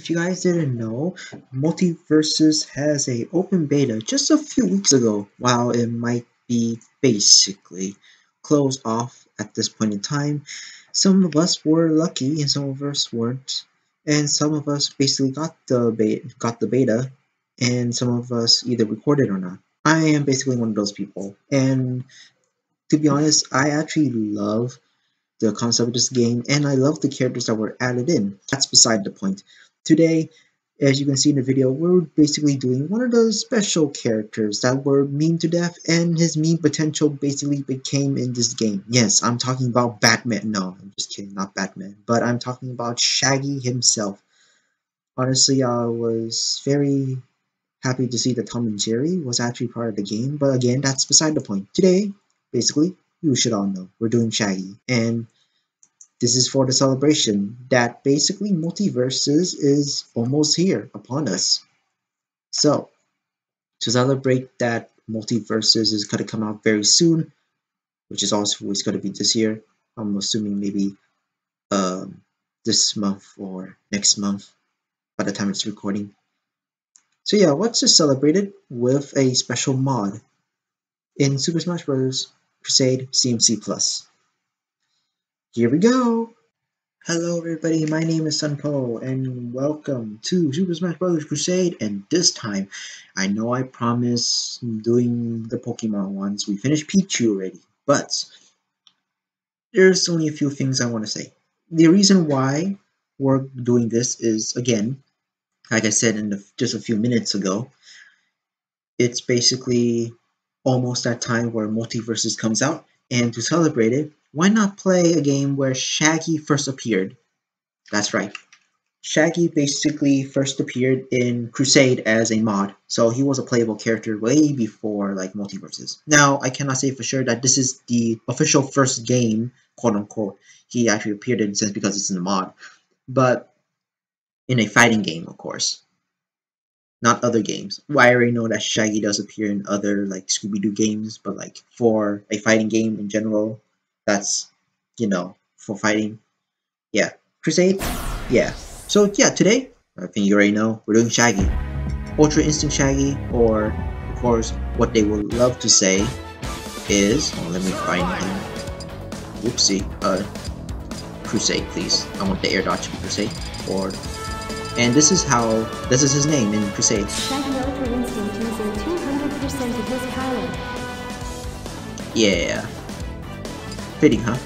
If you guys didn't know, Multiversus has a open beta just a few weeks ago, while it might be basically closed off at this point in time. Some of us were lucky and some of us weren't. And some of us basically got the beta, got the beta and some of us either recorded or not. I am basically one of those people. And to be honest, I actually love the concept of this game and I love the characters that were added in. That's beside the point. Today, as you can see in the video, we're basically doing one of those special characters that were meme to death and his meme potential basically became in this game. Yes, I'm talking about Batman. No, I'm just kidding, not Batman. But I'm talking about Shaggy himself. Honestly, I was very happy to see that Tom and Jerry was actually part of the game, but again, that's beside the point. Today, basically, you should all know, we're doing Shaggy. And this is for the celebration that basically multiversus is almost here upon us. So, to celebrate that multiversus is going to come out very soon, which is also always going to be this year. I'm assuming maybe um, this month or next month by the time it's recording. So yeah, let's just celebrate it with a special mod in Super Smash Bros. Crusade CMC Plus. Here we go! Hello everybody, my name is Son Po, and welcome to Super Smash Bros. Crusade, and this time, I know I promised doing the Pokemon ones, we finished Pichu already, but there's only a few things I want to say. The reason why we're doing this is, again, like I said in the, just a few minutes ago, it's basically almost that time where Multiversus comes out, and to celebrate it, why not play a game where Shaggy first appeared? That's right. Shaggy basically first appeared in Crusade as a mod, so he was a playable character way before like multiversus. Now, I cannot say for sure that this is the official first game, quote unquote, he actually appeared in since because it's in the mod, but in a fighting game, of course. Not other games. Well, I already know that Shaggy does appear in other like Scooby-Doo games, but like for a fighting game in general, that's you know for fighting. Yeah. Crusade? Yeah. So yeah today i think you already know we're doing shaggy. Ultra instinct shaggy or of course what they would love to say is oh, let me find him. Whoopsie uh crusade please. I want the air dodge to be crusade or and this is how this is his name in crusade. Shaggy Ultra Instinct using 200% of his power. yeah Fitting, huh?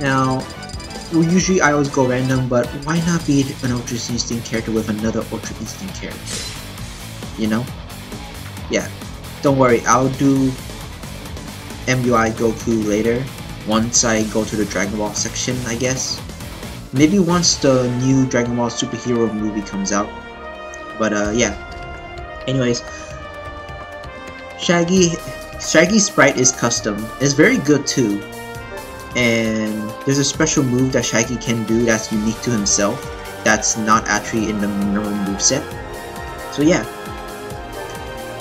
Now, usually I always go random, but why not be an Ultra Instinct character with another Ultra Instinct character? You know? Yeah. Don't worry, I'll do MUI Goku later, once I go to the Dragon Ball section, I guess. Maybe once the new Dragon Ball superhero movie comes out. But uh, yeah. Anyways, Shaggy, Shaggy sprite is custom. It's very good too and there's a special move that Shaggy can do that's unique to himself that's not actually in the normal moveset. So yeah.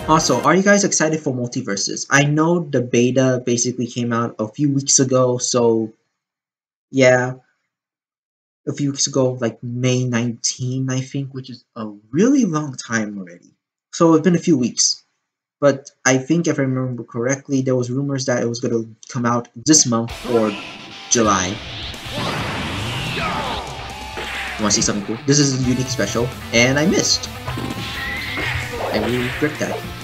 Also, are you guys excited for multiversus? I know the beta basically came out a few weeks ago, so yeah. A few weeks ago, like May 19, I think, which is a really long time already. So it's been a few weeks. But I think if I remember correctly, there was rumors that it was going to come out this month or July. You want to see something cool? This is a unique special, and I missed. I really regret that.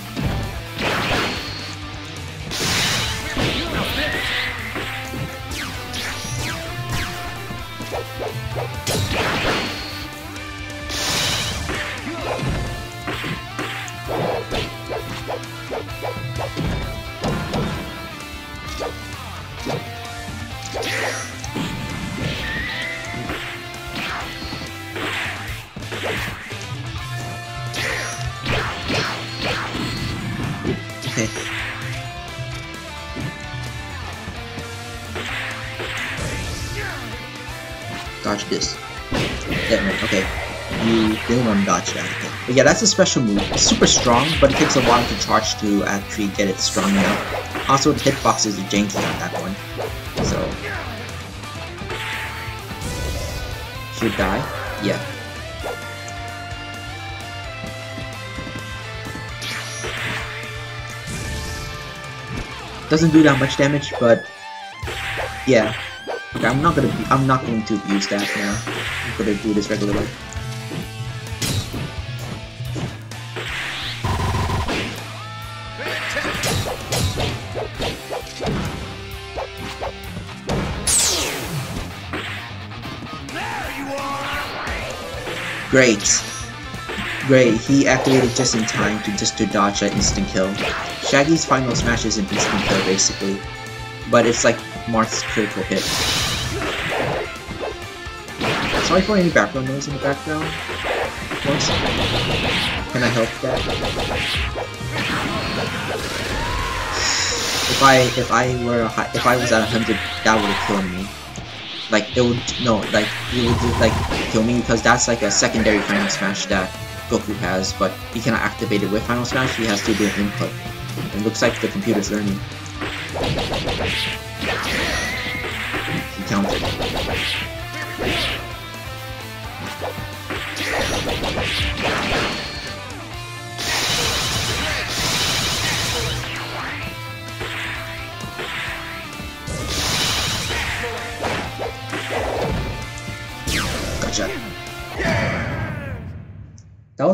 minimum dodge attack. But yeah, that's a special move. It's super strong, but it takes a while to charge to actually get it strong enough. Also, the hitboxes are janky on that one. So... Should die? Yeah. Doesn't do that much damage, but yeah. Okay, I'm not gonna I'm not going to abuse that now. I'm gonna do this regularly. Great. Great, he activated just in time to just to dodge that instant kill. Shaggy's final smash is an instant kill basically, but it's like Marth's critical hit. Sorry for any background noise in the background. Course. Can I help that? If I if I were a if I was at hundred, that would have killed me. Like it would no like it would just like kill me because that's like a secondary final smash that Goku has, but he cannot activate it with final smash. He has to do an input. It looks like the computer's learning.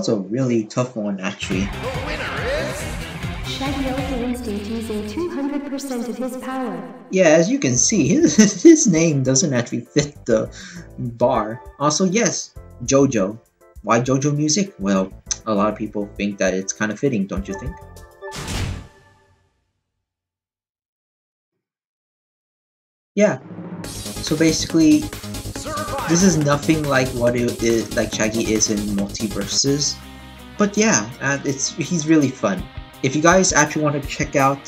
Was a really tough one, actually. Shaggy Ultra Instinct using 200% of his power. Yeah, as you can see, his, his name doesn't actually fit the bar. Also, yes, JoJo. Why JoJo music? Well, a lot of people think that it's kind of fitting, don't you think? Yeah. So basically, this is nothing like what it is, like Shaggy is in Multiversus. But yeah, and it's he's really fun. If you guys actually want to check out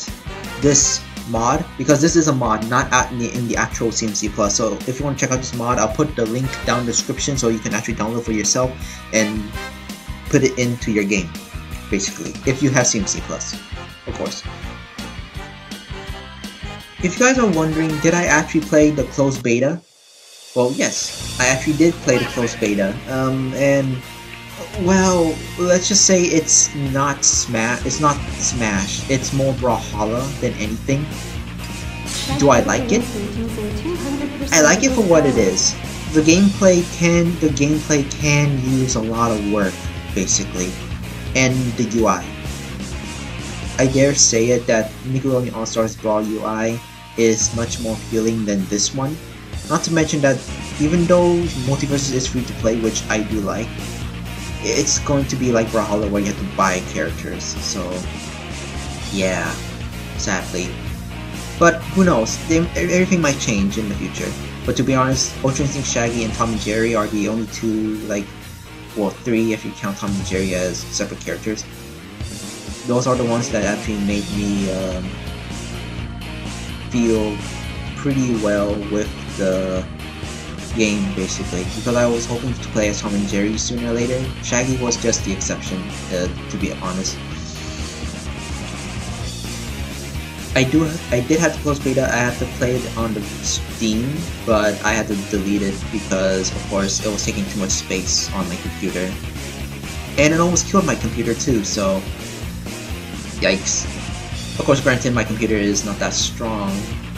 this mod, because this is a mod, not at in the, in the actual CMC Plus. So if you want to check out this mod, I'll put the link down in the description so you can actually download for yourself and put it into your game, basically. If you have CMC Plus, of course. If you guys are wondering, did I actually play the closed beta? Well, yes, I actually did play the closed beta, um, and well, let's just say it's not Smash. It's not Smash. It's more Brawlhalla than anything. Do I like it? I like it for what it is. The gameplay can the gameplay can use a lot of work, basically, and the UI. I dare say it that Nickelodeon All Stars Brawl UI is much more appealing than this one. Not to mention that even though Multiversus is free to play, which I do like, it's going to be like Brawlhalla where you have to buy characters, so yeah, sadly. But who knows, they, everything might change in the future. But to be honest, Ultra Instinct Shaggy and Tom and Jerry are the only two, like, well, three if you count Tom and Jerry as separate characters. Those are the ones that actually made me um, feel pretty well with the game basically because I was hoping to play as Tom and Jerry sooner or later. Shaggy was just the exception, uh, to be honest. I do I did have to close beta. I had to play it on the Steam, but I had to delete it because of course it was taking too much space on my computer. And it almost killed my computer too, so yikes. Of course granted my computer is not that strong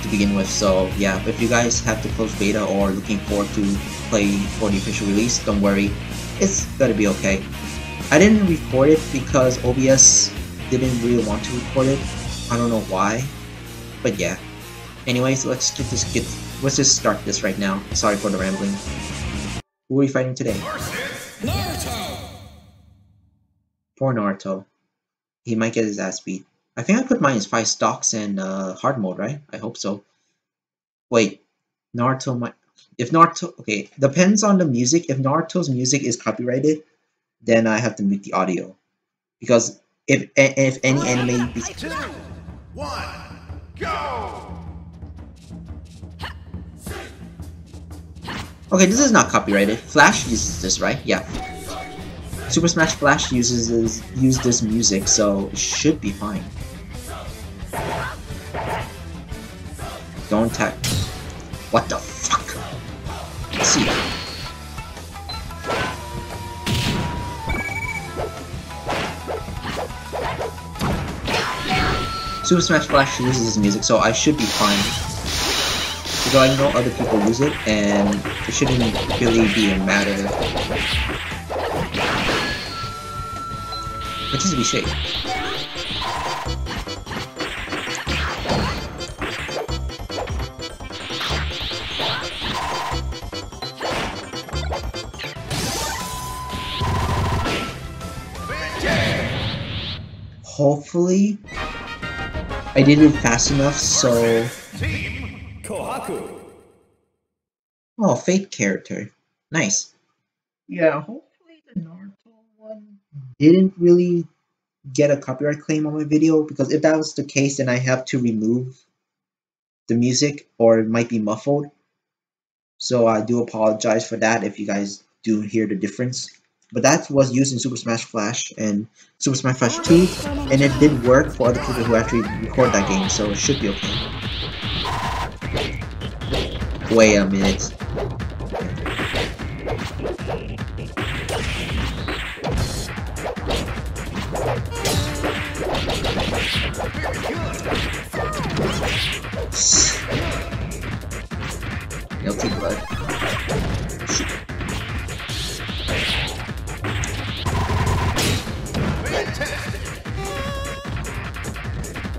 to begin with, so yeah, if you guys have the closed beta or looking forward to play for the official release, don't worry, it's gonna be okay. I didn't record it because OBS didn't really want to record it. I don't know why, but yeah. Anyways, let's get this get let's just start this right now. Sorry for the rambling. Who are we fighting today? Naruto! Poor Naruto. He might get his ass beat. I think I put mine as five stocks and uh, hard mode, right? I hope so. Wait, Naruto might. If Naruto, okay, depends on the music. If Naruto's music is copyrighted, then I have to mute the audio, because if if any anime, be- Two, one, go! okay, this is not copyrighted. Flash uses this, right? Yeah. Super Smash Flash uses this, use this music, so it should be fine. Don't attack. What the fuck? Let's see. Super Smash Flash uses his music, so I should be fine. Because I know other people use it, and it shouldn't really be a matter. But just be safe. Hopefully, I did it fast enough so. Team Kohaku. Oh, fake character. Nice. Yeah, hopefully the Naruto one didn't really get a copyright claim on my video because if that was the case, then I have to remove the music or it might be muffled. So I do apologize for that if you guys do hear the difference. But that was used in Super Smash Flash and Super Smash Flash 2, and it did work for other people who actually record that game, so it should be okay. Wait a minute. Guilty blood.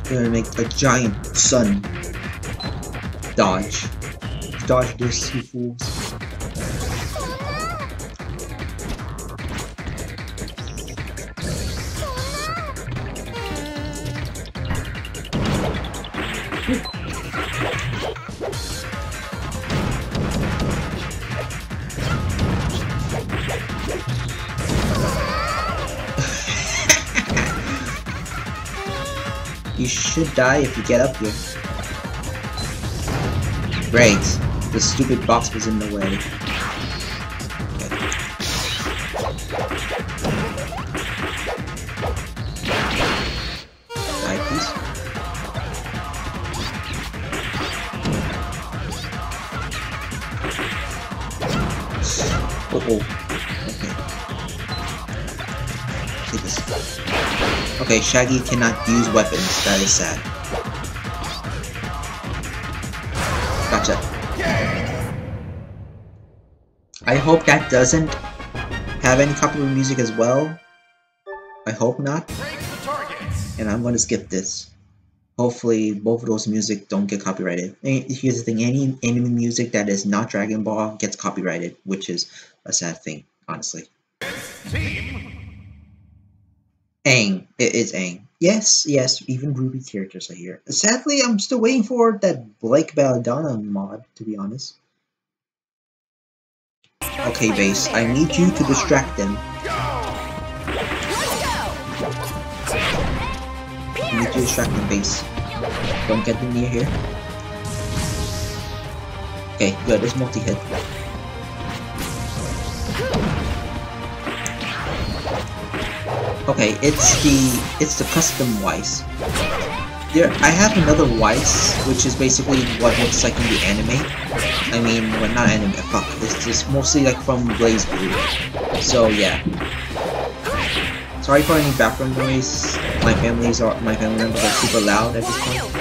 Gonna make a giant sun dodge. Dodge this, you fools. Should die if you get up here. Great. The stupid box was in the way. Oh, oh. Okay, Shaggy cannot use weapons. That is sad. Gotcha. I hope that doesn't have any copyright music as well. I hope not. And I'm gonna skip this. Hopefully both of those music don't get copyrighted. And here's the thing, any anime music that is not Dragon Ball gets copyrighted, which is a sad thing, honestly. Aang. It is Aang. Yes, yes, even RWBY characters are here. Sadly, I'm still waiting for that Blake Belladonna mod, to be honest. Okay, base, I need you to distract them. I need to distract them, base. Don't get them near here. Okay, good, it's multi-hit. Okay, it's the it's the custom Weiss. There, I have another Weiss, which is basically what looks like in the anime. I mean, well, not anime. Fuck, it's just mostly like from BlazBlue. So yeah. Sorry for any background noise. My family's are my family members are super loud at this point.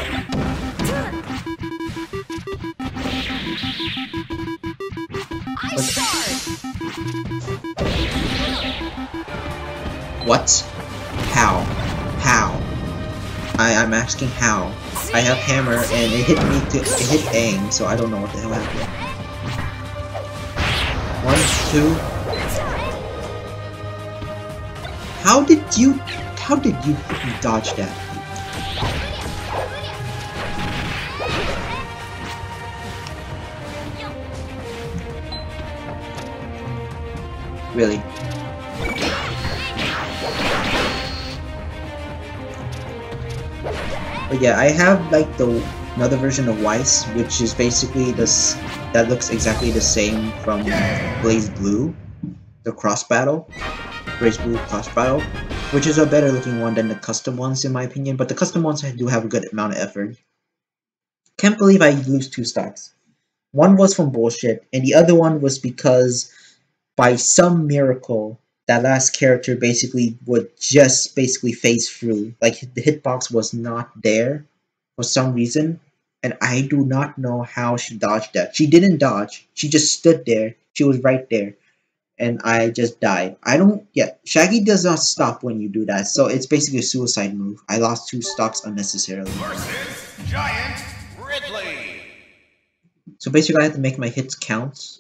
What? How? How? I, I'm asking how. I have hammer and it hit me to it hit Aang, so I don't know what the hell happened. One, two. How did you how did you dodge that? Really? But yeah, I have like the another version of Weiss, which is basically this that looks exactly the same from BlazBlue, the cross battle, BlazBlue cross battle, which is a better looking one than the custom ones in my opinion. But the custom ones do have a good amount of effort. Can't believe I lose two stocks. One was from bullshit, and the other one was because by some miracle that last character basically would just basically phase through. Like the hitbox was not there for some reason, and I do not know how she dodged that. She didn't dodge. She just stood there. She was right there. And I just died. I don't yeah, Shaggy does not stop when you do that, so it's basically a suicide move. I lost two stocks unnecessarily. Versus Giant Ridley. So basically I had to make my hits count,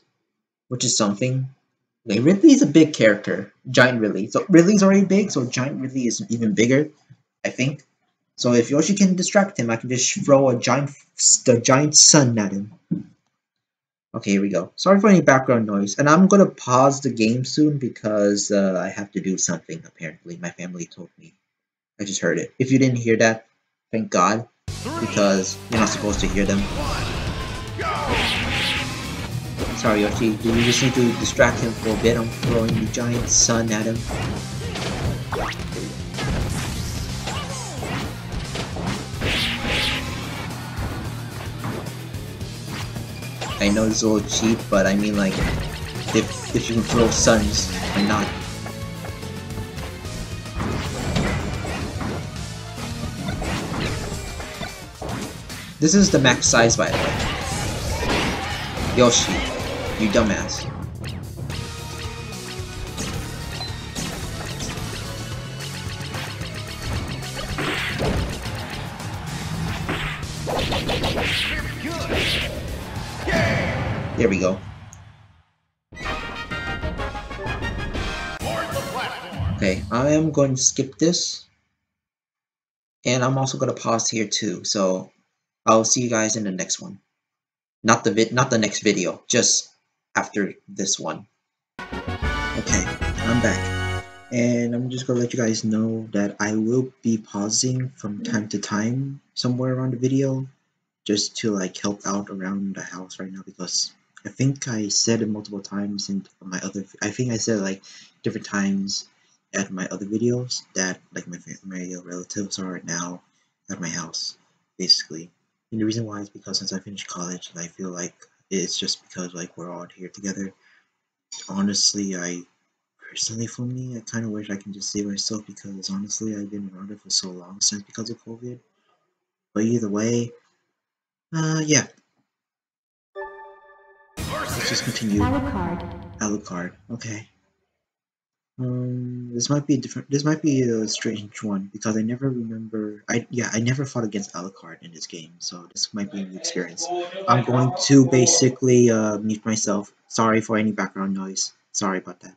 which is something. Okay, Ridley's a big character. Giant Ridley. So Ridley's already big, so Giant Ridley is even bigger, I think. So if Yoshi can distract him, I can just throw a giant, the giant sun at him. Okay, here we go. Sorry for any background noise. And I'm to pause the game soon because uh, I have to do something, apparently. My family told me. I just heard it. If you didn't hear that, thank God. Because you're not supposed to hear them. Sorry, Yoshi. Do you just need to distract him for a bit? I'm throwing the giant sun at him. I know it's a little cheap, but I mean like, if, if you can throw suns, why not? This is the max size by the way. Yoshi, you dumbass. There we go. Okay, I am going to skip this. And I'm also going to pause here too. So I'll see you guys in the next one. Not the vid not the next video, just after this one. Okay, I'm back. And I'm just gonna let you guys know that I will be pausing from time to time somewhere around the video just to like help out around the house right now because I think I said it multiple times in my other. I think I said like different times at my other videos that like my my relatives are now at my house, basically. And the reason why is because since I finished college, I feel like it's just because like we're all here together. Honestly, I personally for me, I kind of wish I can just save myself because honestly, I've been around it for so long since because of COVID. But either way, uh, yeah, Let's just continue. Alucard. Alucard. Okay. Um, this might be a different. This might be a strange one because I never remember. I yeah, I never fought against Alucard in this game, so this might be a new experience. I'm going to basically uh, mute myself. Sorry for any background noise. Sorry about that.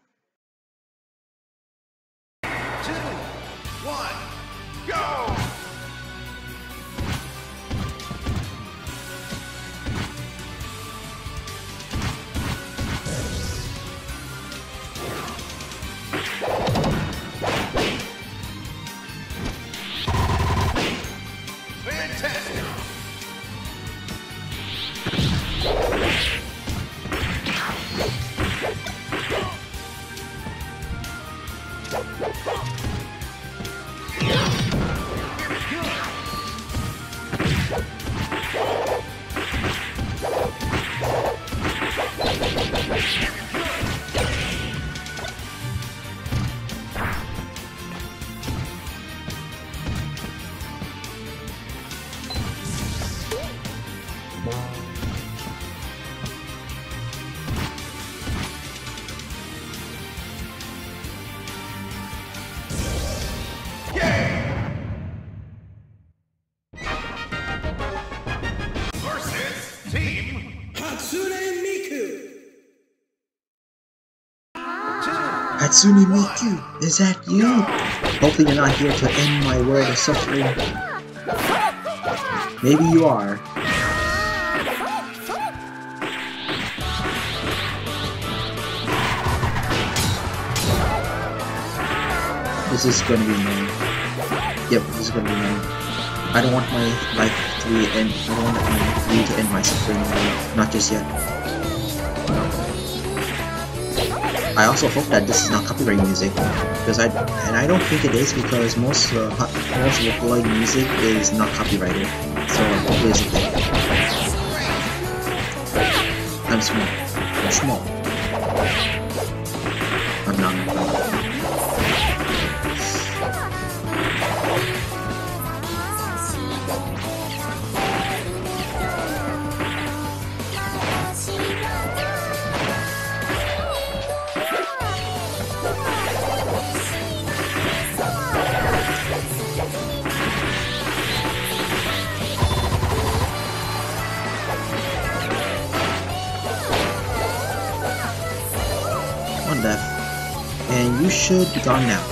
Hatsune Miku, is that you? Hopefully you're not here to end my world of suffering. Maybe you are. This is gonna be annoying. Yep, this is gonna be annoying. I don't want my life to end. I don't want my me to end my suffering. Not just yet. I also hope that this is not copyright music, because I and I don't think it is because most uh, most Vocaloid music is not copyrighted, so hopefully it's okay. I'm small. I'm small. Should be gone now.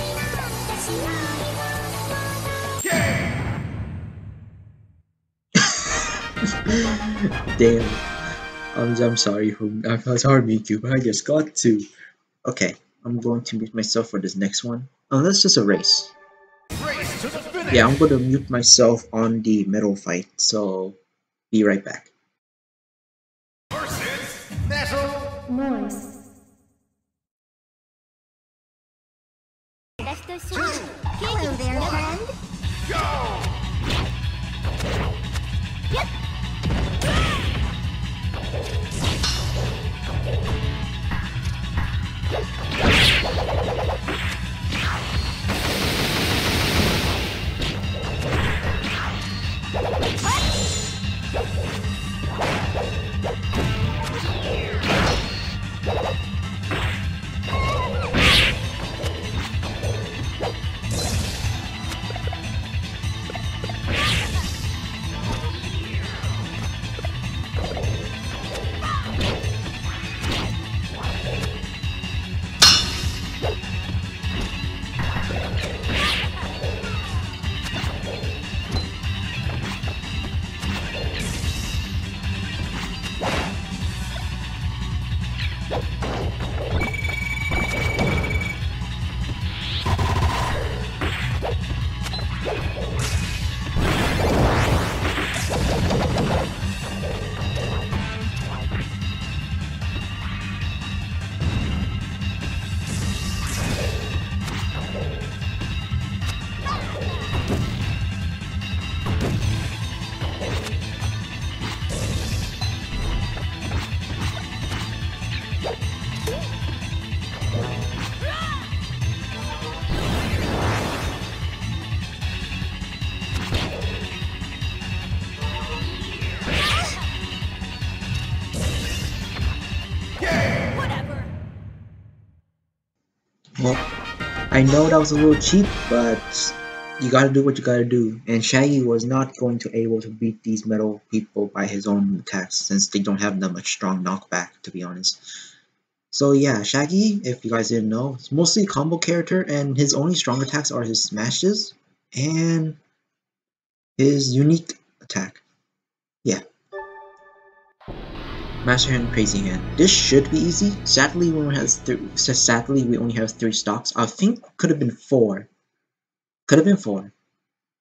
Damn. I'm, I'm sorry, I'm, I'm sorry, Miku, but I just got to. Okay, I'm going to mute myself for this next one. Oh, that's just a race. Race to the finish. Yeah, I'm going to mute myself on the metal fight, so be right back. Versus Metal. Noise. Hello there, friend. Go. Well, I know that was a little cheap, but you gotta do what you gotta do. And Shaggy was not going to able to beat these metal people by his own attacks since they don't have that much strong knockback, to be honest. So yeah, Shaggy, if you guys didn't know, is mostly a combo character, and his only strong attacks are his smashes and his unique attack. Master Hand, Crazy Hand. This should be easy. Sadly, we only has three. Sadly, we only have three stocks. I think could have been four. Could have been four,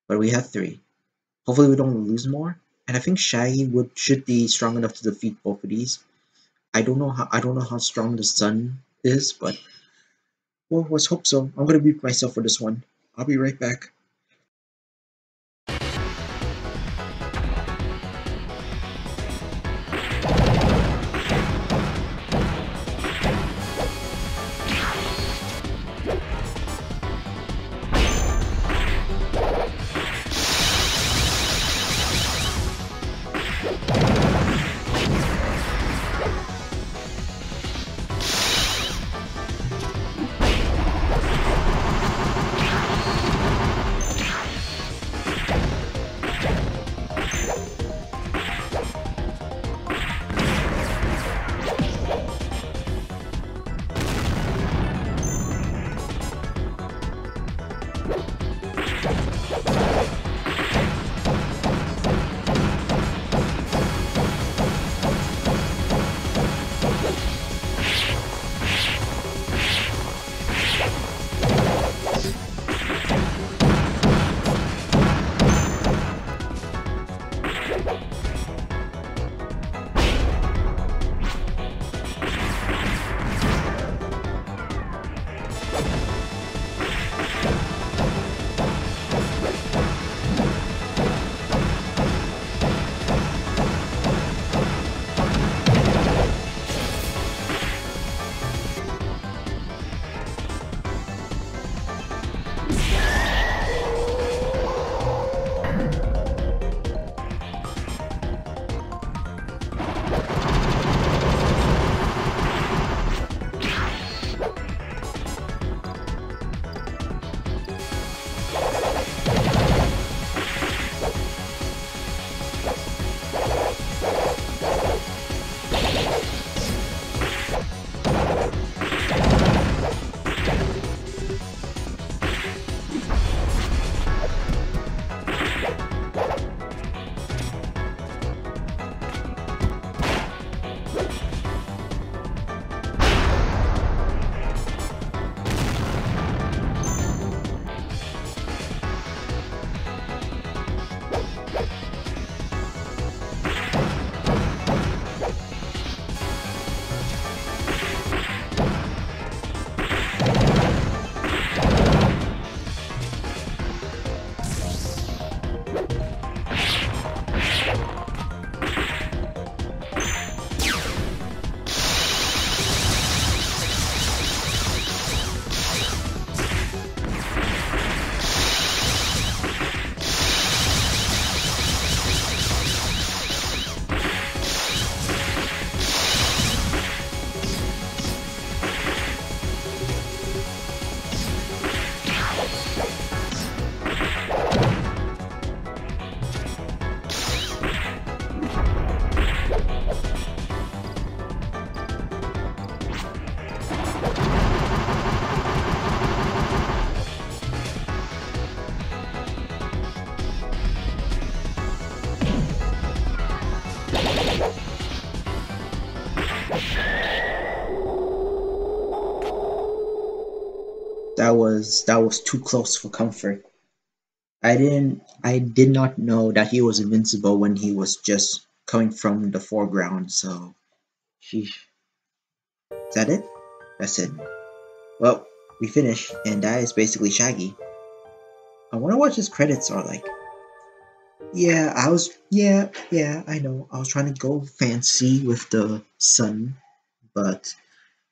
but we have three. Hopefully, we don't lose more. And I think Shaggy would should be strong enough to defeat both of these. I don't know how I don't know how strong the sun is, but well, let's hope so. I'm gonna mute myself for this one. I'll be right back. Because that was too close for comfort. I didn't I did not know that he was invincible when he was just coming from the foreground, so sheesh. Is that it? That's it. Well, we finished, and that is basically Shaggy. I wonder what his credits are like. Yeah, I was yeah, yeah, I know. I was trying to go fancy with the sun, but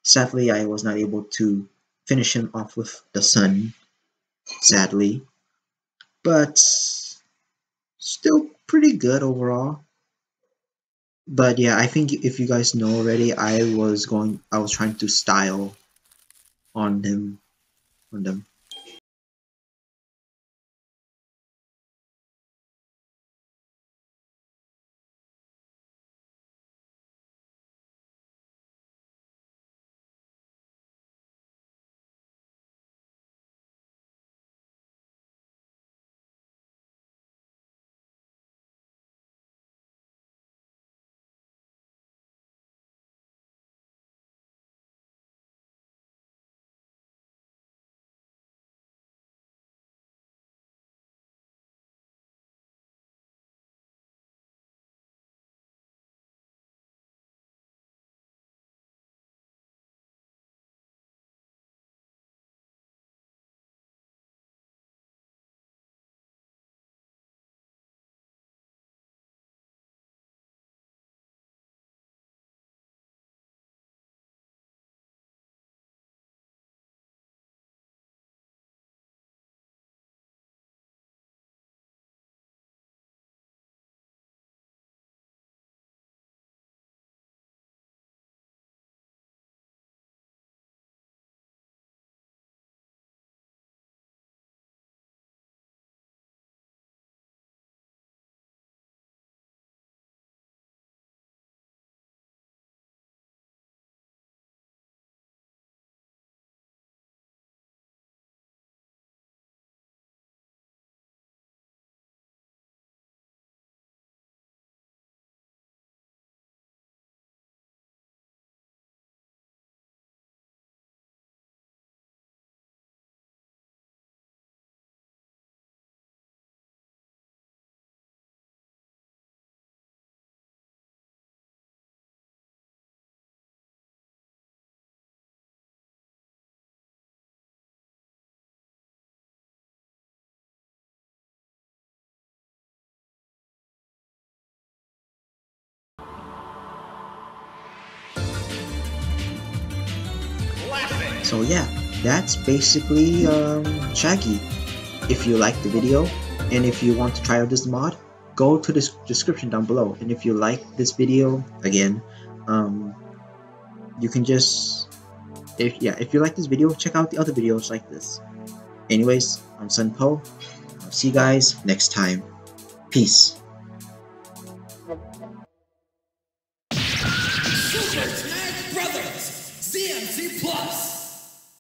sadly I was not able to finish him off with the sun. Sadly but still pretty good overall. But yeah, I think if you guys know already, I was going, I was trying to style on them, on them. So yeah, that's basically um, Shaggy. If you like the video, and if you want to try out this mod, go to the description down below. And if you like this video, again, um, you can just, if yeah, if you like this video, check out the other videos like this. Anyways, I'm Son Po. I'll see you guys next time. Peace.